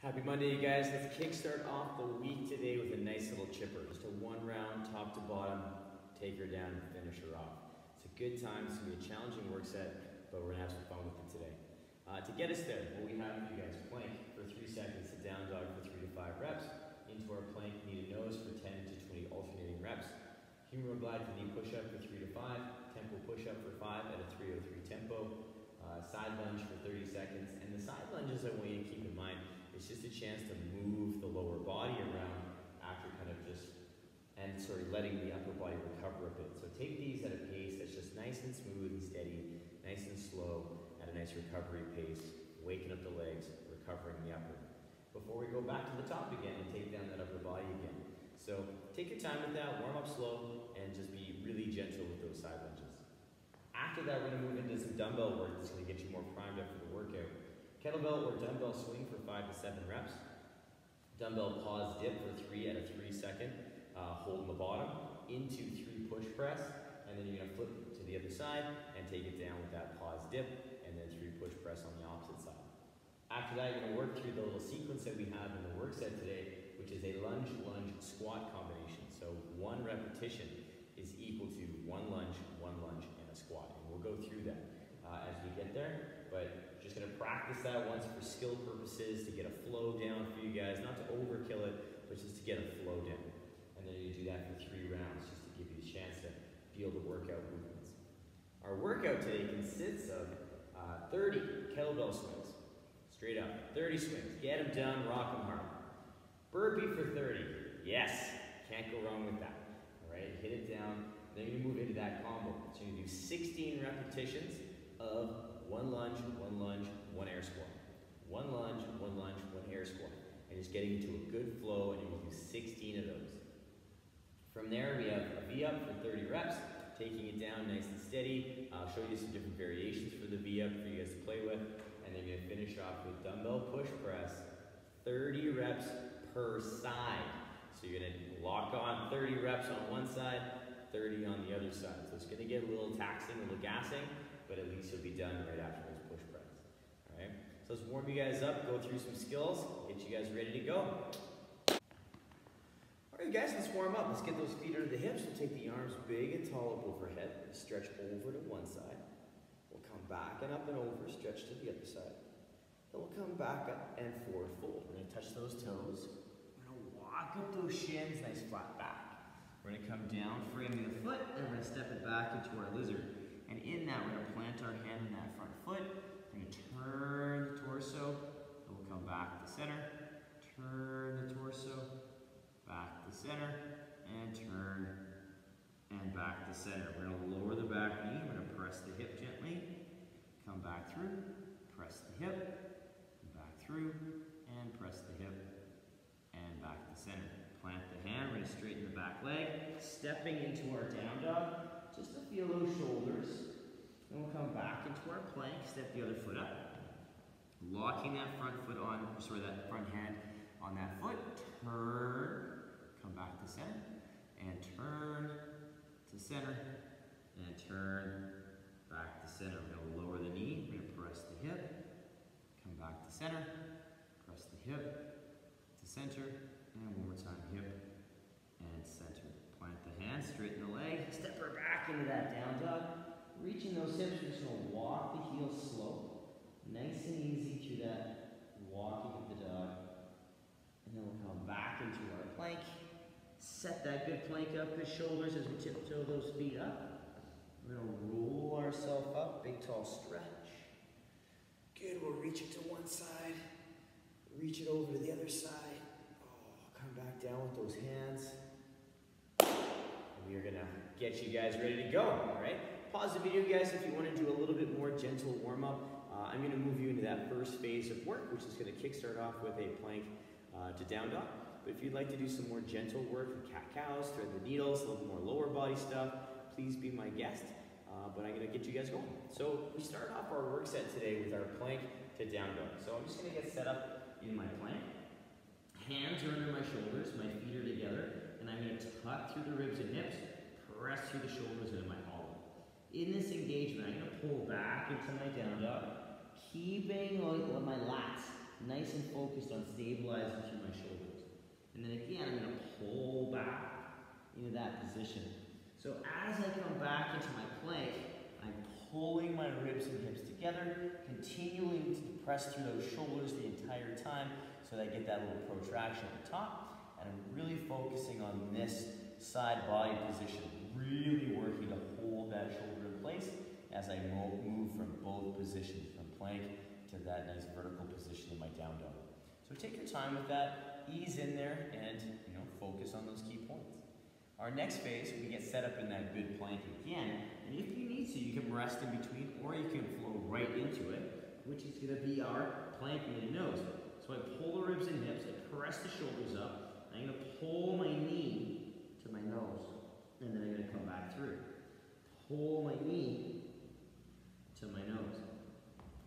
Happy Monday, you guys. Let's kickstart off the week today with a nice little chipper. Just a one round, top to bottom, take her down and finish her off. It's a good time. It's going to be a challenging work set, but we're going to have some fun with it today. Uh, to get us there, what we have for you guys, plank for three seconds, a down dog for three to five reps. Into our plank, knee to nose for 10 to 20 alternating reps. Humeral glide to knee push up for three to five. Tempo push up for five at a 303 tempo. Uh, side lunge for 30 seconds. And the side lunges I want you to keep in mind it's just a chance to move the lower body around after kind of just, and sort of letting the upper body recover a bit. So take these at a pace that's just nice and smooth and steady, nice and slow, at a nice recovery pace, waking up the legs, recovering the upper. Before we go back to the top again and take down that upper body again. So take your time with that, warm up slow, and just be really gentle with those side lunges. After that, we're gonna move into some dumbbell work that's gonna get you more primed up for the workout. Kettlebell or dumbbell swing for five to seven reps. Dumbbell pause dip for three at a three second. Uh, hold in the bottom into three push press. And then you're gonna flip to the other side and take it down with that pause dip and then three push press on the opposite side. After that, you're gonna work through the little sequence that we have in the work set today, which is a lunge, lunge, squat combination. So one repetition is equal to one lunge, one lunge, and a squat. And we'll go through that uh, as we get there. Going to practice that once for skill purposes to get a flow down for you guys, not to overkill it, but just to get a flow down. And then you do that for three rounds just to give you a chance to feel the workout movements. Our workout today consists of uh, 30 kettlebell swings, straight up, 30 swings. Get them done, rock them hard. Burpee for 30. Yes, can't go wrong with that. All right, hit it down. Then you move into that combo. So you do 16 repetitions of one lunge, one lunge, one air squat. One lunge, one lunge, one air squat. And just getting into a good flow, and will do 16 of those. From there, we have a V up for 30 reps, taking it down nice and steady. I'll show you some different variations for the V up for you guys to play with. And then you're gonna finish off with dumbbell push press, 30 reps per side. So you're gonna lock on 30 reps on one side, 30 on the other side. So it's gonna get a little taxing, a little gassing, but at least you'll be done right after those push presses. All right? So let's warm you guys up, go through some skills, get you guys ready to go. All right, guys, let's warm up. Let's get those feet under the hips. We'll take the arms big and tall up overhead. Stretch over to one side. We'll come back and up and over, stretch to the other side. Then we'll come back up and forward fold. We're gonna touch those toes. We're gonna walk up those shins, nice flat back. We're gonna come down, framing the foot, and we're gonna step it back into our lizard. And in that, we're gonna plant our hand in that front foot. We're gonna turn the torso, and we'll come back to center. Turn the torso, back to center, and turn, and back to center. We're gonna lower the back knee, we're gonna press the hip gently, come back through, press the hip, back through, and press the hip, and back to center. Plant the hand, we're gonna straighten the back leg, stepping into our down dog, just to feel those shoulders. And we'll come back into our plank, step the other foot up. Locking that front foot on, sorry, that front hand on that foot. Turn, come back to center, and turn to center, and turn back to center. We're gonna lower the knee, we're gonna press the hip, come back to center, press the hip to center, and one more time, hip and center. Plant the hand, straighten the leg, step her back into that down dog. Reaching those hips, we're just gonna walk the heels slow. Nice and easy through that walking of the dog. And then we'll come back into our plank. Set that good plank up, good shoulders as we tiptoe those feet up. We're gonna roll ourselves up, big tall stretch. Good, we'll reach it to one side, reach it over to the other side. Oh, come back down with those hands we are gonna get you guys ready to go, all right? Pause the video, guys, if you wanna do a little bit more gentle warm-up. Uh, I'm gonna move you into that first phase of work, which is gonna kickstart off with a plank uh, to down dog. But if you'd like to do some more gentle work, cat-cows, thread the needles, a little more lower body stuff, please be my guest. Uh, but I'm gonna get you guys going. So we start off our work set today with our plank to down dog. So I'm just gonna get set up in my plank. Hands are under my shoulders, my feet are together and I'm going to tuck through the ribs and hips, press through the shoulders into my. In this engagement, I'm going to pull back into my down dog, keeping my lats nice and focused on stabilizing through my shoulders. And then again, I'm gonna pull back into that position. So as I come back into my plank, I'm pulling my ribs and hips together, continuing to press through those shoulders the entire time so that I get that little protraction at the top. And I'm really focusing on this side body position, really working to hold that shoulder place as I move from both positions, from plank to that nice vertical position in my down dog. So take your time with that, ease in there, and you know, focus on those key points. Our next phase, we get set up in that good plank again, and if you need to, you can rest in between, or you can flow right into it, which is gonna be our plank knee to nose. So I pull the ribs and hips, I press the shoulders up, I'm gonna pull my knee to my nose, and then I'm gonna come back through. Pull my knee to my nose.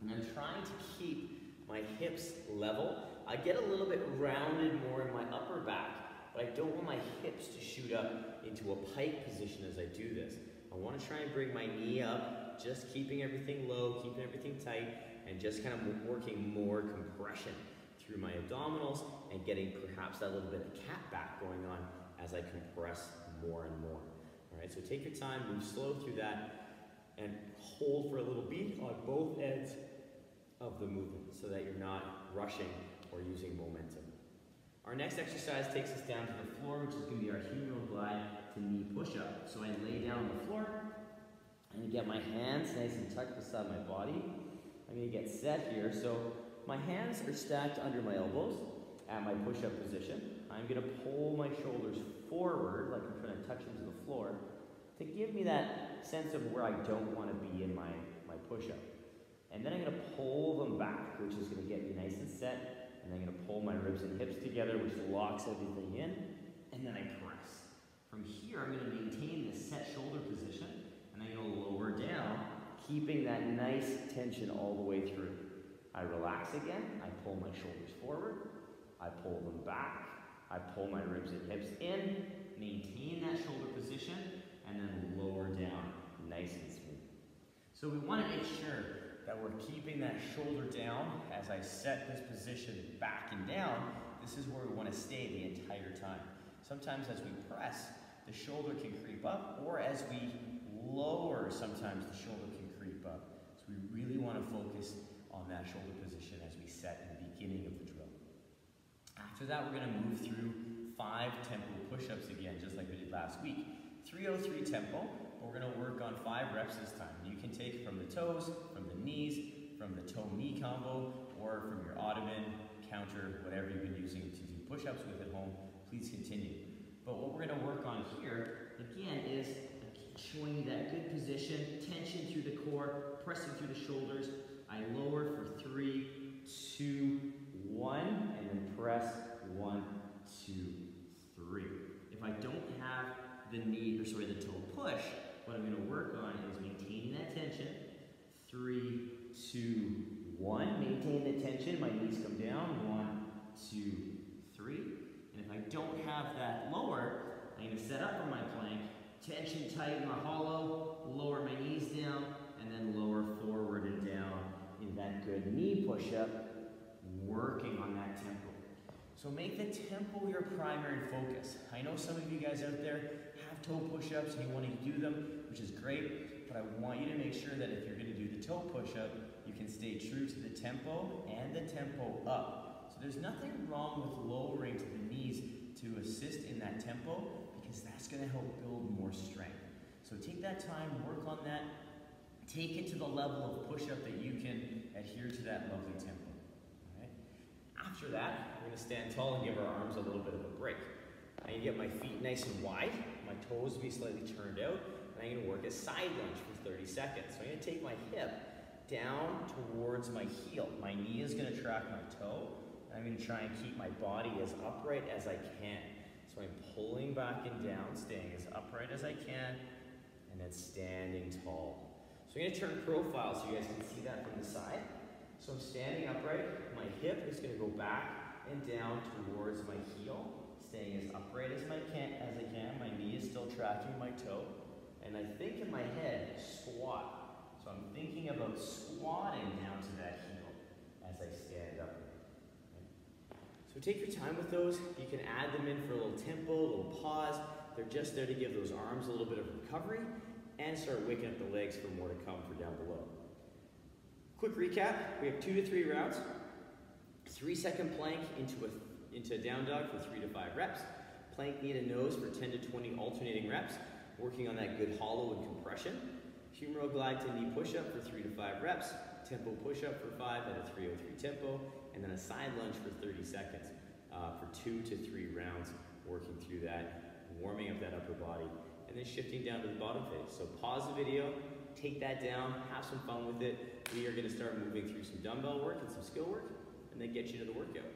And I'm trying to keep my hips level. I get a little bit rounded more in my upper back, but I don't want my hips to shoot up into a pike position as I do this. I want to try and bring my knee up, just keeping everything low, keeping everything tight, and just kind of working more compression through my abdominals and getting perhaps that little bit of cat back going on as I compress more and more. All right, so take your time, move slow through that, and hold for a little beat on both ends of the movement so that you're not rushing or using momentum. Our next exercise takes us down to the floor, which is going to be our humeral glide to knee push-up. So I lay down on the floor, and get my hands nice and tucked beside my body. I'm going to get set here. So my hands are stacked under my elbows at my push-up position. I'm going to pull my shoulders forward, like I'm trying to touch into the floor, to give me that sense of where I don't want to be in my, my push-up. And then I'm going to pull them back, which is going to get me nice and set. And then I'm going to pull my ribs and hips together, which locks everything in. And then I press. From here, I'm going to maintain this set shoulder position. And I'm going to lower down, keeping that nice tension all the way through. I relax again. I pull my shoulders forward. I pull them back. I pull my ribs and hips in. Maintain that shoulder position. And then lower down, nice and smooth. So we want to make sure that we're keeping that shoulder down as I set this position back and down. This is where we want to stay the entire time. Sometimes as we press, the shoulder can creep up, or as we lower, sometimes the shoulder can creep up. So we really want to focus on that shoulder position as we set in the beginning of the After that, we're going to move through five tempo push-ups again, just like we did last week. 303 tempo, but we're going to work on five reps this time. You can take from the toes, from the knees, from the toe-knee combo, or from your ottoman, counter, whatever you've been using to do push-ups with at home, please continue. But what we're going to work on here, again, is showing you that good position, tension through the core, pressing through the shoulders. I lower for three, two, one, press one, two, three. If I don't have the knee, or sorry, the toe push, what I'm going to work on is maintaining that tension. Three, two, one. Maintain the tension. My knees come down. One, two, three. And if I don't have that lower, I'm to set up for my plank. Tension tight in my hollow. Lower my knees down. And then lower forward and down in that good knee push-up. Working on that tempo. So make the tempo your primary focus. I know some of you guys out there have toe push-ups and you want to do them, which is great, but I want you to make sure that if you're going to do the toe push-up, you can stay true to the tempo and the tempo up. So there's nothing wrong with lowering to the knees to assist in that tempo because that's going to help build more strength. So take that time, work on that, take it to the level of push-up that you can adhere to that lovely tempo. After that, we're to stand tall and give our arms a little bit of a break. Going to get my feet nice and wide, my toes be slightly turned out, and I'm to work a side lunge for 30 seconds. So I'm to take my hip down towards my heel. My knee is going to track my toe, and I'm to try and keep my body as upright as I can. So I'm pulling back and down, staying as upright as I can, and then standing tall. So I'm to turn profile so you guys can see that from the side. So I'm standing upright, my hip is gonna go back and down towards my heel, staying as upright as, my can, as I can. My knee is still tracking my toe. And I think in my head, squat. So I'm thinking about squatting down to that heel as I stand up. So take your time with those. You can add them in for a little tempo, a little pause. They're just there to give those arms a little bit of recovery and start waking up the legs for more to come for down below. Quick recap, we have two to three rounds. Three second plank into a, into a down dog for three to five reps. Plank knee to nose for 10 to 20 alternating reps, working on that good hollow and compression. Humeral glide to knee push-up for three to five reps. Tempo push-up for five at a 303 tempo. And then a side lunge for 30 seconds uh, for two to three rounds, working through that, warming up that upper body, and then shifting down to the bottom phase. So pause the video, take that down, have some fun with it. We are gonna start moving through some dumbbell work and some skill work, and then get you to the workout.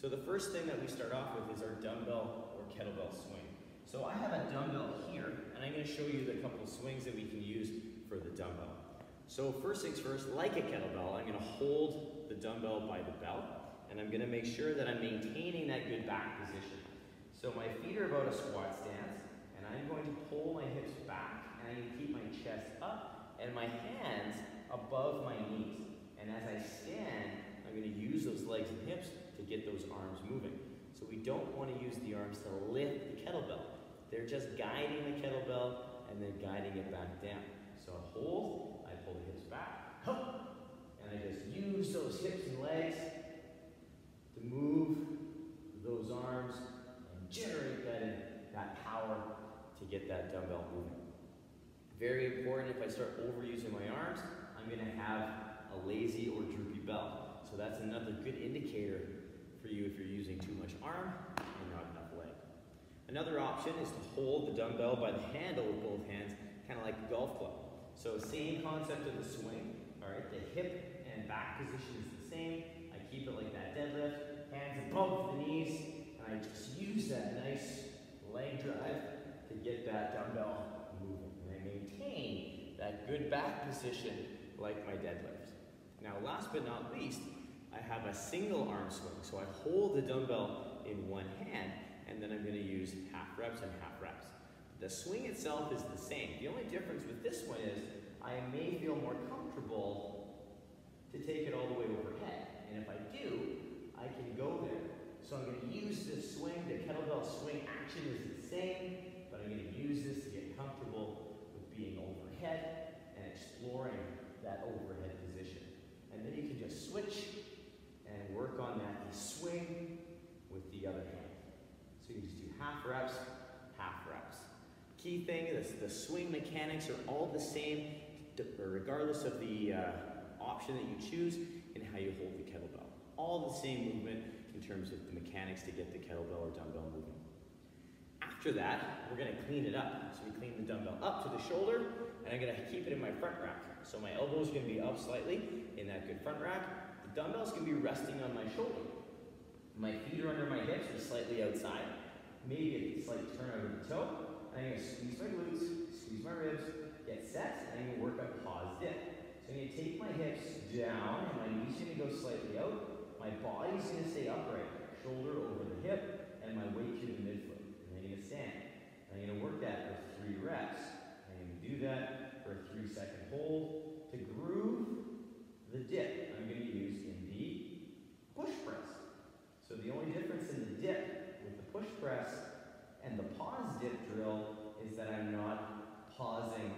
So the first thing that we start off with is our dumbbell or kettlebell swing. So I have a dumbbell here, and I'm gonna show you the couple of swings that we can use for the dumbbell. So first things first, like a kettlebell, I'm gonna hold the dumbbell by the belt, and I'm gonna make sure that I'm maintaining that good back position. So my feet are about a squat stance, and I'm going to pull my hips back, and I'm gonna keep my chest up, and my hands above my knees. And as I stand, I'm gonna use those legs and hips to get those arms moving. So we don't wanna use the arms to lift the kettlebell. They're just guiding the kettlebell and then guiding it back down. So I hold, I pull the hips back, and I just use those hips and legs to move those arms and generate that, that power to get that dumbbell moving. Very important, if I start overusing my arms, I'm gonna have a lazy or droopy belt. So that's another good indicator for you if you're using too much arm and not enough leg. Another option is to hold the dumbbell by the handle with both hands, kind of like a golf club. So same concept of the swing, all right? The hip and back position is the same. I keep it like that deadlift, hands above the knees, and I just use that nice leg drive to get that dumbbell maintain that good back position like my deadlift. Now last but not least, I have a single arm swing. So I hold the dumbbell in one hand, and then I'm gonna use half reps and half reps. The swing itself is the same. The only difference with this one is I may feel more comfortable to take it all the way overhead. And if I do, I can go there. So I'm gonna use this swing, the kettlebell swing action is the same, but I'm gonna use this to get comfortable overhead and exploring that overhead position. And then you can just switch and work on that swing with the other hand. So you just do half reps, half reps. Key thing is the swing mechanics are all the same regardless of the uh, option that you choose and how you hold the kettlebell. All the same movement in terms of the mechanics to get the kettlebell or dumbbell moving. After that, we're gonna clean it up. So we clean the dumbbell up to the shoulder, and I'm gonna keep it in my front rack. So my elbow's gonna be up slightly in that good front rack. The dumbbell's gonna be resting on my shoulder. My feet are under my hips or slightly outside. Maybe a slight turn over the toe. I'm gonna squeeze my glutes, squeeze my ribs, get set, and I'm gonna work up pause dip. So I'm gonna take my hips down, and my knees gonna go slightly out. My body's gonna stay upright, shoulder over the hip, and my weight to the midfoot. Stand. And I'm gonna work that for three reps. I'm gonna do that for a three second hold. To groove the dip, I'm gonna use in the push press. So the only difference in the dip with the push press and the pause dip drill is that I'm not pausing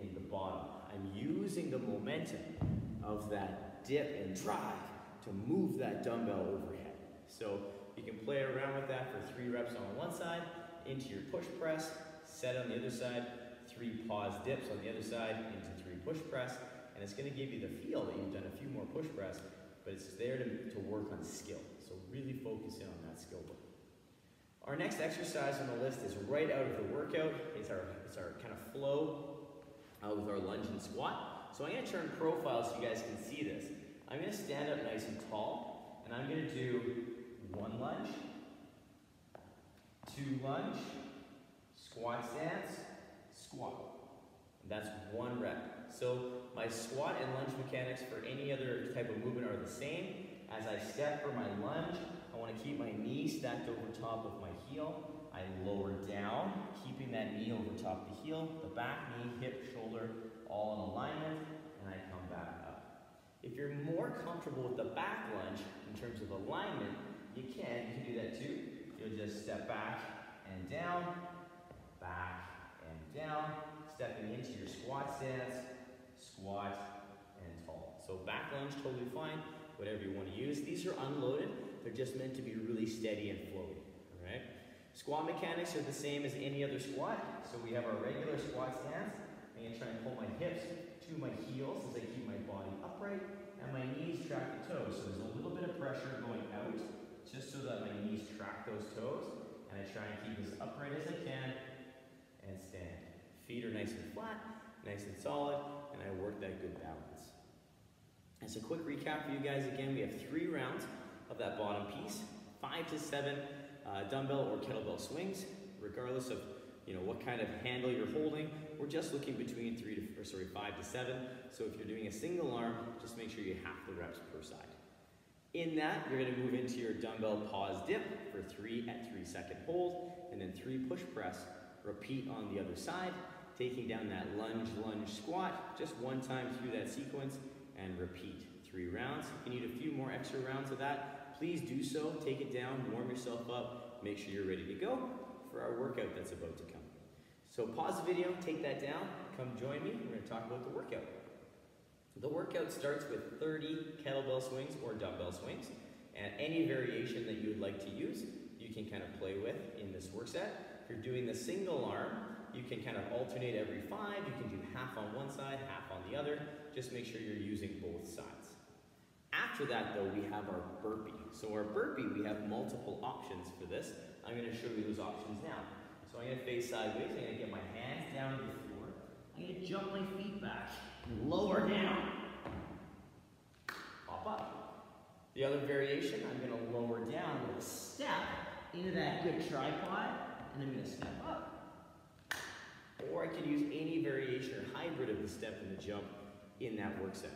in the bottom. I'm using the momentum of that dip and drive to move that dumbbell overhead. So you can play around with that for three reps on one side, into your push press, set on the other side, three pause dips on the other side, into three push press, and it's gonna give you the feel that you've done a few more push press, but it's there to, to work on skill. So really focus in on that skill work. Our next exercise on the list is right out of the workout. It's our, it's our kind of flow uh, with our lunge and squat. So I'm gonna turn profile so you guys can see this. I'm gonna stand up nice and tall, and I'm gonna do one lunge, lunge, squat stance, squat. And that's one rep. So my squat and lunge mechanics for any other type of movement are the same. As I step for my lunge, I want to keep my knee stacked over top of my heel. I lower down, keeping that knee over top of the heel, the back knee, hip, shoulder, all in alignment, and I come back up. If you're more comfortable with the back lunge in terms of alignment, you can, you can do that too. You'll just step back and down, back and down, stepping into your squat stance, squat and tall. So back lunge, totally fine, whatever you want to use. These are unloaded. They're just meant to be really steady and flowy, all right? Squat mechanics are the same as any other squat. So we have our regular squat stance. I'm gonna try and pull my hips to my heels as I keep my body upright and my knees track the toes. So there's a little bit of pressure going out just so that my knees track those toes. And I try and keep as upright as I can and stand. Feet are nice and flat, nice and solid, and I work that good balance. As a quick recap for you guys again, we have three rounds of that bottom piece, five to seven uh, dumbbell or kettlebell swings, regardless of you know what kind of handle you're holding. We're just looking between three to, or sorry, five to seven. So if you're doing a single arm, just make sure you have the reps per side. In that, you're gonna move into your dumbbell pause dip for three at three second hold, and then three push press. Repeat on the other side, taking down that lunge, lunge squat, just one time through that sequence, and repeat three rounds. If you need a few more extra rounds of that, please do so. Take it down, warm yourself up, make sure you're ready to go for our workout that's about to come. So pause the video, take that down, come join me. We're gonna talk about the workout. The workout starts with 30 kettlebell swings or dumbbell swings, and any variation that you would like to use, you can kind of play with in this work set. If you're doing the single arm, you can kind of alternate every five. You can do half on one side, half on the other. Just make sure you're using both sides. After that, though, we have our burpee. So our burpee, we have multiple options for this. I'm going to show you those options now. So I'm going to face sideways. I'm going to get my hands down to the floor. I'm going to jump my feet back, lower down, pop up. The other variation, I'm going to lower down with a step into that good tripod, and I'm going to step up. Or I could use any variation or hybrid of the step and the jump in that work set.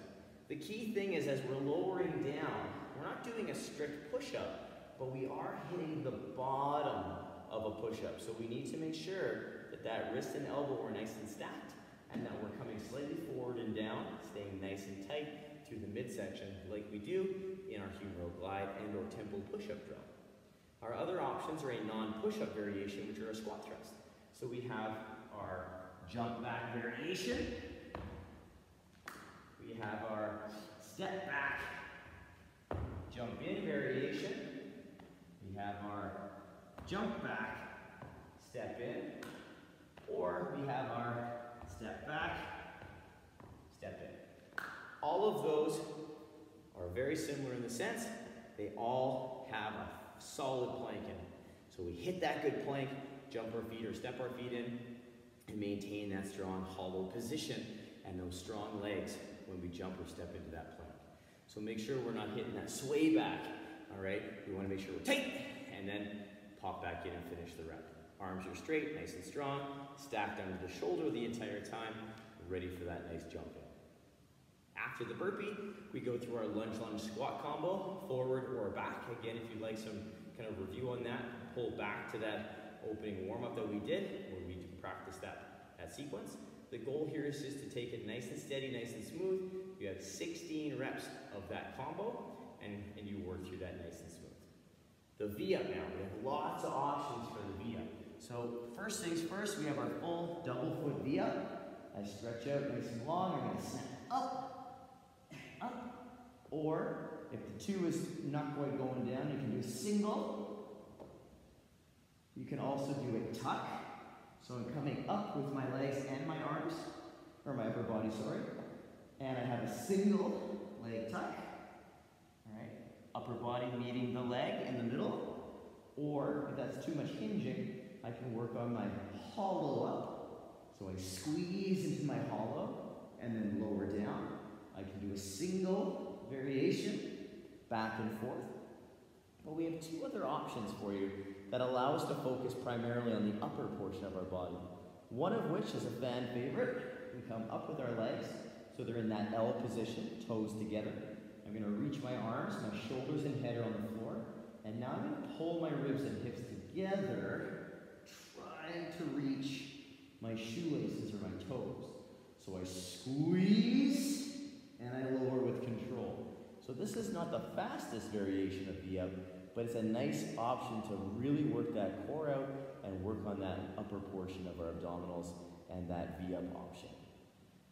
The key thing is as we're lowering down, we're not doing a strict push-up, but we are hitting the bottom of a push-up. So we need to make sure that that wrist and elbow are nice and stacked and that we're coming slightly forward and down, staying nice and tight through the midsection like we do in our humeral glide and or tempo push-up drill. Our other options are a non-push-up variation, which are a squat thrust. So we have our jump back variation. We have our step back, jump in variation. We have our jump back, step in. Or we have our step back, step in. All of those are very similar in the sense they all have a solid plank in it. So we hit that good plank, jump our feet or step our feet in, and maintain that strong hollow position and those strong legs when we jump or step into that plank. So make sure we're not hitting that sway back, all right? We wanna make sure we're tight, and then pop back in and finish the rep. Arms are straight, nice and strong, stacked under the shoulder the entire time, ready for that nice jump in. After the burpee, we go through our lunge lunge squat combo, forward or back. Again, if you'd like some kind of review on that, pull back to that opening warm up that we did, where we practice that, that sequence. The goal here is just to take it nice and steady, nice and smooth. You have 16 reps of that combo, and, and you work through that nice and smooth. The V-up now, we have lots of options for the V-up. So first things first, we have our full double foot V-up. I stretch out nice and long, I'm gonna snap up, up. Or if the two is not quite going down, you can do a single. You can also do a tuck. So I'm coming up with my legs and my arms, or my upper body, sorry. And I have a single leg tuck. All right, upper body meeting the leg in the middle. Or if that's too much hinging, I can work on my hollow up. So I squeeze into my hollow and then lower down. I can do a single variation, back and forth. But we have two other options for you that allow us to focus primarily on the upper portion of our body. One of which is a fan favorite. We come up with our legs, so they're in that L position, toes together. I'm gonna reach my arms, my shoulders and head are on the floor. And now I'm gonna pull my ribs and hips together, to reach my shoelaces or my toes. So I squeeze and I lower with control. So this is not the fastest variation of V up, but it's a nice option to really work that core out and work on that upper portion of our abdominals and that V up option.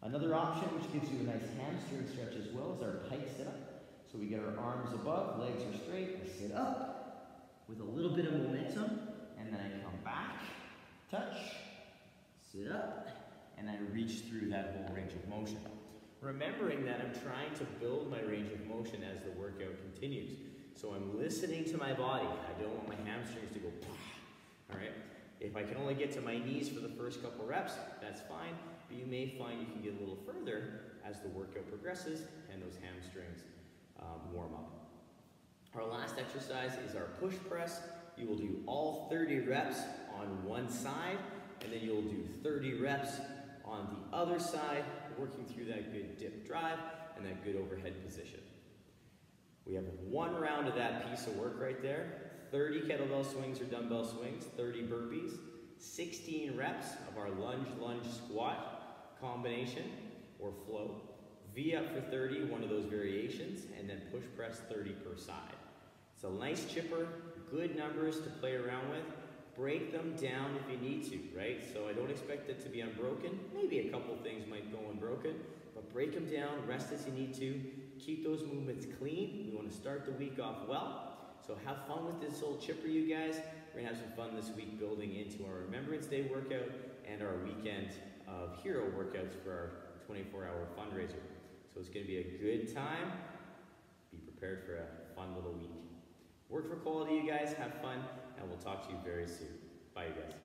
Another option which gives you a nice hamstring stretch as well is our pike sit up. So we get our arms above, legs are straight, I sit up with a little bit of momentum, and then I come back, touch, sit up, and I reach through that whole range of motion. Remembering that I'm trying to build my range of motion as the workout continues. So I'm listening to my body. I don't want my hamstrings to go, all right? If I can only get to my knees for the first couple reps, that's fine, but you may find you can get a little further as the workout progresses and those hamstrings um, warm up. Our last exercise is our push press. You will do all 30 reps on one side, and then you'll do 30 reps on the other side, working through that good dip drive and that good overhead position. We have one round of that piece of work right there. 30 kettlebell swings or dumbbell swings, 30 burpees, 16 reps of our lunge, lunge, squat combination or flow. V up for 30, one of those variations, and then push press 30 per side. It's a nice chipper, good numbers to play around with. Break them down if you need to, right? So I don't expect it to be unbroken. Maybe a couple things might go unbroken, but break them down, rest as you need to. Keep those movements clean. We want to start the week off well. So have fun with this little chipper, you guys. We're gonna have some fun this week building into our Remembrance Day workout and our weekend of hero workouts for our 24 hour fundraiser. So it's going to be a good time. Be prepared for a fun little week. Work for quality, you guys. Have fun, and we'll talk to you very soon. Bye, you guys.